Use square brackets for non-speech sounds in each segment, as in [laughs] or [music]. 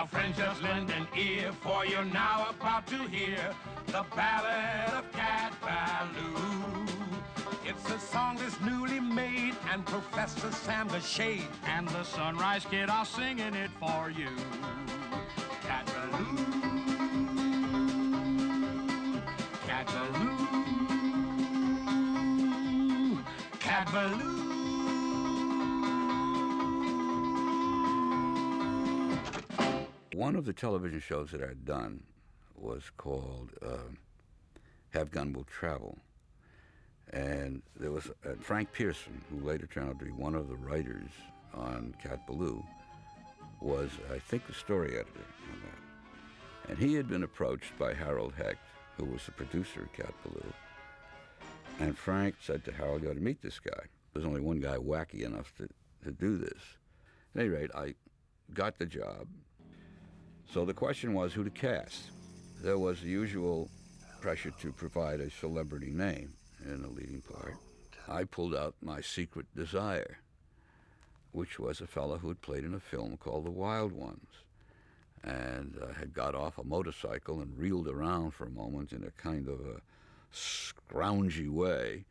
Now, friends, just lend an ear, for you're now about to hear the ballad of Cat Ballou. It's a song that's newly made, and Professor Sam the Shade and the Sunrise Kid are singing it for you. Cat Ballou. Cat. Cat. One of the television shows that I'd done was called uh, Have Gun Will Travel. And there was uh, Frank Pierson, who later turned out to be one of the writers on Cat Ballou, was, I think, the story editor on that. And he had been approached by Harold Hecht, who was the producer of Cat Ballou. And Frank said to Harold, You ought to meet this guy. There's only one guy wacky enough to, to do this. At any rate, I got the job. So the question was who to cast. There was the usual pressure to provide a celebrity name in the leading part. I pulled out my secret desire, which was a fellow who had played in a film called The Wild Ones and uh, had got off a motorcycle and reeled around for a moment in a kind of a scroungy way.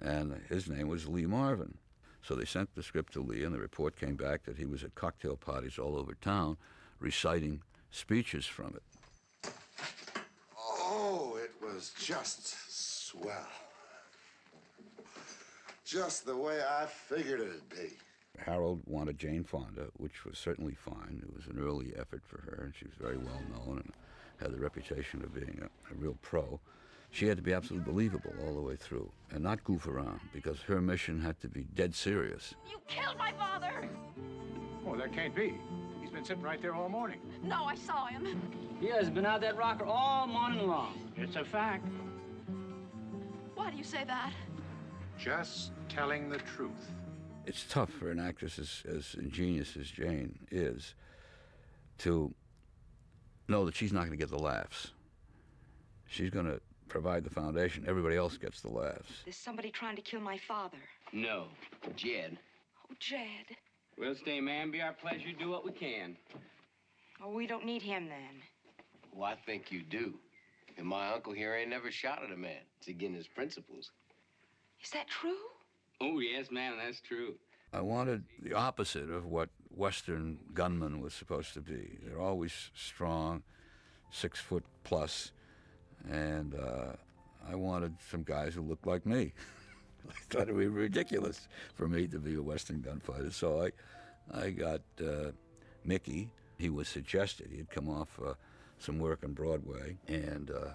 And his name was Lee Marvin. So they sent the script to Lee, and the report came back that he was at cocktail parties all over town reciting speeches from it. Oh, it was just swell. Just the way I figured it'd be. Harold wanted Jane Fonda, which was certainly fine. It was an early effort for her, and she was very well known and had the reputation of being a, a real pro. She had to be absolutely believable all the way through and not goof around because her mission had to be dead serious. You killed my father! Oh, that can't be. He's been sitting right there all morning. No, I saw him. He has been out that rocker all morning long. It's a fact. Why do you say that? Just telling the truth. It's tough for an actress as, as ingenious as Jane is to know that she's not going to get the laughs. She's going to provide the foundation. Everybody else gets the laughs. There's somebody trying to kill my father. No, Jed. Oh, Jed. We'll stay, man. Be our pleasure. Do what we can. Oh, we don't need him then. Well, I think you do. And my uncle here ain't never shot at a man. It's against his principles. Is that true? Oh, yes, man, that's true. I wanted the opposite of what Western gunmen was supposed to be. They're always strong, six foot plus, and uh, I wanted some guys who looked like me. [laughs] [laughs] I thought it would be ridiculous for me to be a Western gunfighter. So I, I got uh, Mickey. He was suggested. He had come off uh, some work on Broadway, and uh,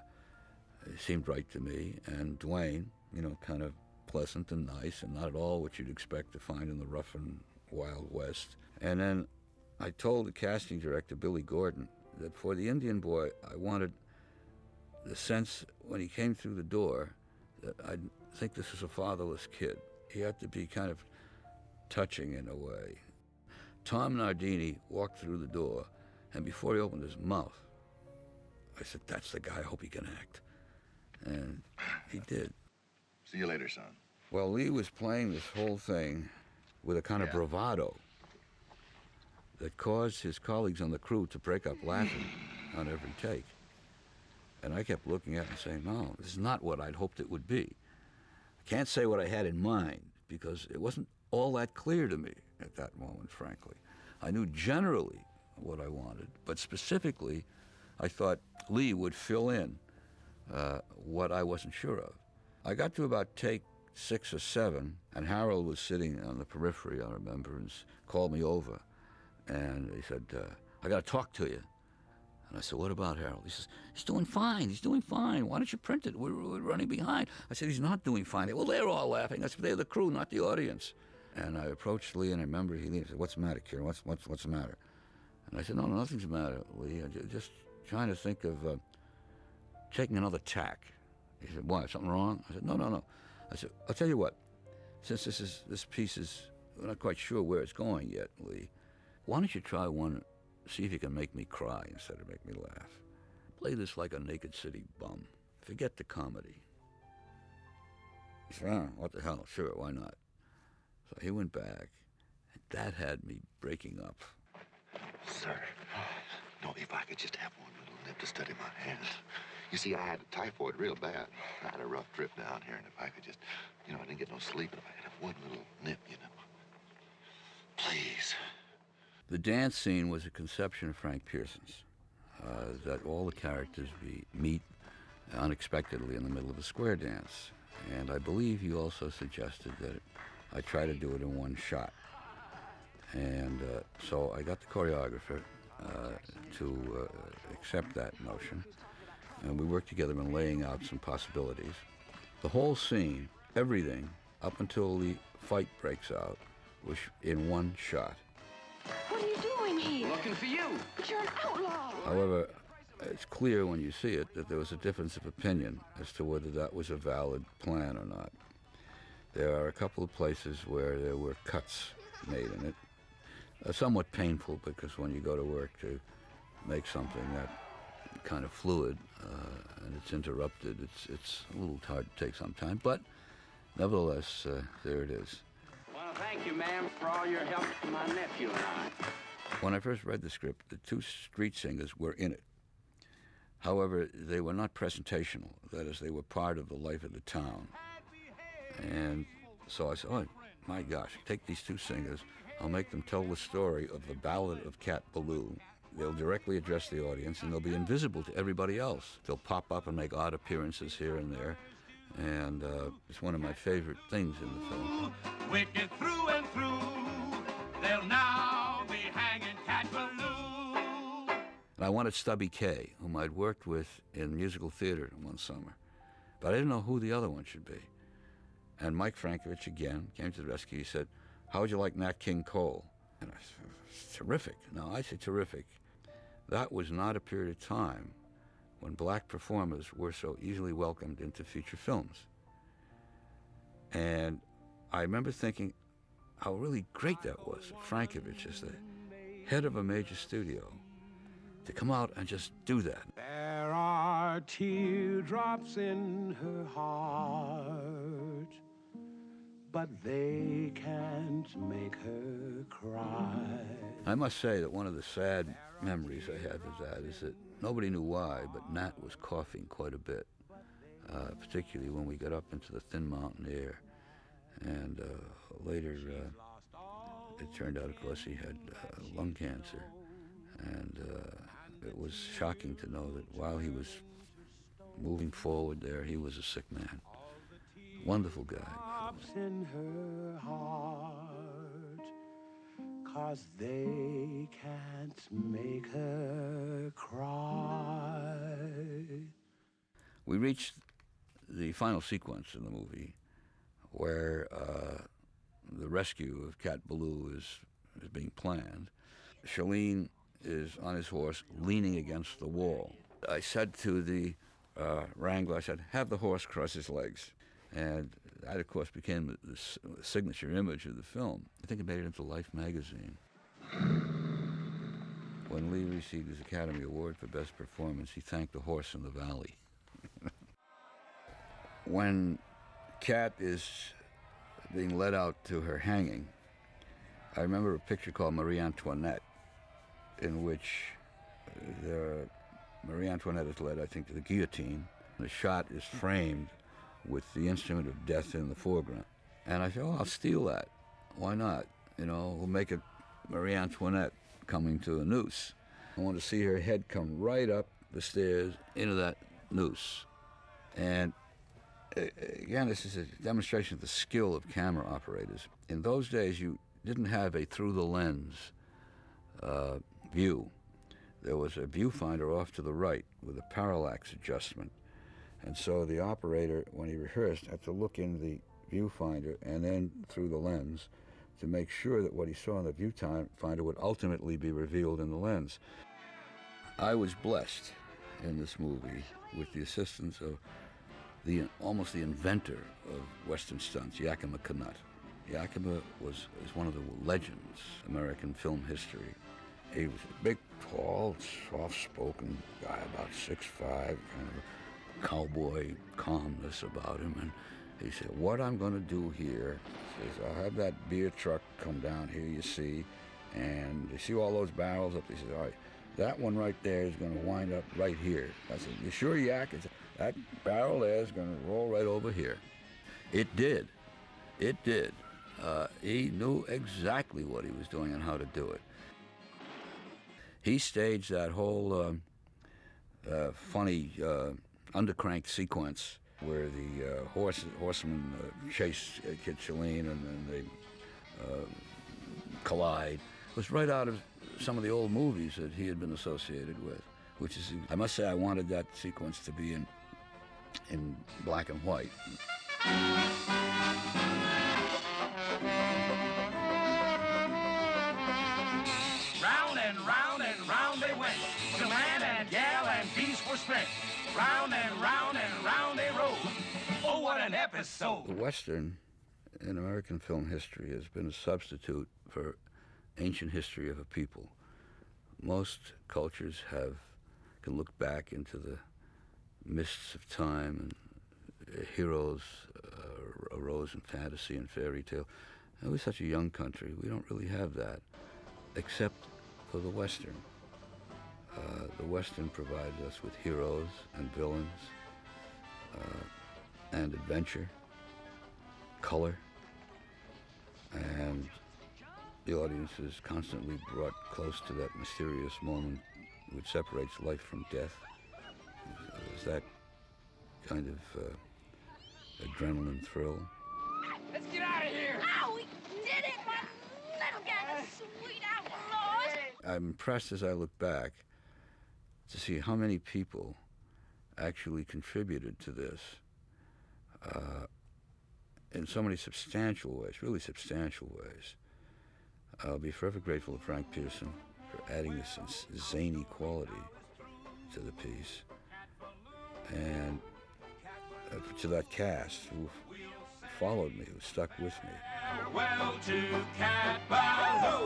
it seemed right to me. And Dwayne, you know, kind of pleasant and nice, and not at all what you'd expect to find in the rough and wild West. And then I told the casting director, Billy Gordon, that for the Indian boy, I wanted the sense when he came through the door that I'd think this is a fatherless kid. He had to be kind of touching in a way. Tom Nardini walked through the door, and before he opened his mouth, I said, That's the guy, I hope he can act. And he did. See you later, son. Well, Lee was playing this whole thing with a kind of bravado that caused his colleagues on the crew to break up laughing on every take. And I kept looking at him and saying, no, this is not what I'd hoped it would be. Can't say what I had in mind because it wasn't all that clear to me at that moment, frankly. I knew generally what I wanted, but specifically, I thought Lee would fill in uh, what I wasn't sure of. I got to about take six or seven, and Harold was sitting on the periphery, I remember, and called me over. And he said, uh, I got to talk to you. And I said, What about Harold? He says, He's doing fine. He's doing fine. Why don't you print it? We're, we're running behind. I said, He's not doing fine. Well, they're all laughing. I said, They're the crew, not the audience. And I approached Lee, and I remember he said, What's the matter, Kieran? What's, what's, what's the matter? And I said, No, no, nothing's the matter, Lee. I'm just trying to think of uh, taking another tack. He said, Why? Something wrong? I said, No, no, no. I said, I'll tell you what. Since this is this piece is we're not quite sure where it's going yet, Lee. Why don't you try one? See if you can make me cry instead of make me laugh. Play this like a naked city bum. Forget the comedy. He said, "Ah, what the hell? Sure, why not? So he went back, and that had me breaking up. Sir. No, if I could just have one little nip to steady my hands. You see, I had a typhoid real bad. I had a rough trip down here, and if I could just, you know, I didn't get no sleep, and if I could have one little nip, you know. Please. The dance scene was a conception of Frank Pierson's, uh, that all the characters be, meet unexpectedly in the middle of a square dance. And I believe you also suggested that I try to do it in one shot. And uh, so I got the choreographer uh, to uh, accept that notion, and we worked together in laying out some possibilities. The whole scene, everything, up until the fight breaks out, was in one shot. What are you doing here? Looking for you. But you're an outlaw. However, it's clear when you see it that there was a difference of opinion as to whether that was a valid plan or not. There are a couple of places where there were cuts made in it, uh, somewhat painful because when you go to work to make something that kind of fluid uh, and it's interrupted, it's it's a little hard to take some time. But nevertheless, uh, there it is. Thank you, ma'am, for all your help to my nephew and I. When I first read the script, the two street singers were in it. However, they were not presentational. That is, they were part of the life of the town. And so I said, oh, my gosh, take these two singers. I'll make them tell the story of the Ballad of Cat Ballou. They'll directly address the audience, and they'll be invisible to everybody else. They'll pop up and make odd appearances here and there. And uh, it's one of my favorite things in the film. Wicked through and through, they'll now be hanging Cat And I wanted Stubby Kaye, whom I'd worked with in musical theater one summer. But I didn't know who the other one should be. And Mike Frankovich again came to the rescue. He said, How would you like Nat King Cole? And I said, Terrific. No, I said terrific. That was not a period of time when black performers were so easily welcomed into feature films. And I remember thinking how really great that was. Frankovich as the head of a major studio to come out and just do that. There are teardrops in her heart, but they can't make her cry. I must say that one of the sad memories I have of that is that nobody knew why, but Nat was coughing quite a bit, uh, particularly when we got up into the thin mountain air. And uh, later, uh, it turned out, of course, he had uh, lung cancer. And uh, it was shocking to know that while he was moving forward there, he was a sick man. Wonderful guy. Cause they can't make her cry. We reached the final sequence in the movie where uh, the rescue of Cat Ballou is, is being planned. Shelleen is on his horse leaning against the wall. I said to the uh, wrangler, I said, have the horse cross his legs. And that, of course, became the, signature image of the film. I think it made it into Life magazine. When Lee received his Academy Award for Best Performance, he thanked the horse in the valley. [laughs] when Cat is being led out to her hanging, I remember a picture called Marie Antoinette, in which uh, there, Marie Antoinette is led, I think, to the guillotine. The shot is framed with the instrument of death in the foreground. And I said, oh, I'll steal that. Why not? You know, we'll make it Marie Antoinette coming to a noose. I want to see her head come right up the stairs into that noose. And uh, again, this is a demonstration of the skill of camera operators. In those days, you didn't have a through the lens uh, view. There was a viewfinder off to the right with a parallax adjustment. And so the operator, when he rehearsed, had to look in the viewfinder and then through the lens to make sure that what he saw in the viewfinder would ultimately be revealed in the lens. I was blessed in this movie with the assistance of the almost the inventor of Western stunts, Yakima Canutt. Yakima was is one of the legends American film history. He was a big, tall, soft-spoken guy, about six-five, kind of cowboy calmness about him. And he said, "What I'm going to do here is I'll have that beer truck come down here, you see, and you see all those barrels up." He says, "All right, that one right there is going to wind up right here. I said, you sure, Yak? It's, that barrel there is going to roll right over here. It did. It did. Uh, he knew exactly what he was doing and how to do it. He staged that whole um, uh, funny uh, undercrank sequence where the uh, horse, horsemen uh, chase uh, and then they uh, collide. Was right out of some of the old movies that he had been associated with, which is, I must say, I wanted that sequence to be in, in black and white. Spent. Round and round and round they rode. Oh, what an episode! The Western in American film history has been a substitute for ancient history of a people. Most cultures have can look back into the mists of time and uh, heroes uh, arose in fantasy and fairy tale. And we're such a young country, we don't really have that, except for the Western. Uh, the Western provides us with heroes and villains uh, and adventure, color, and the audience is constantly brought close to that mysterious moment which separates life from death. Is that kind of uh, adrenaline thrill. Let's get out of here! Oh, we did it, my little guy, the sweet outlaws! I'm impressed as I look back to see how many people actually contributed to this uh, in so many substantial ways, really substantial ways. I'll be forever grateful to Frank Pierson for adding this zany quality to the piece, and uh, to that cast who followed me, who stuck with me. Well, to Cat Ballou.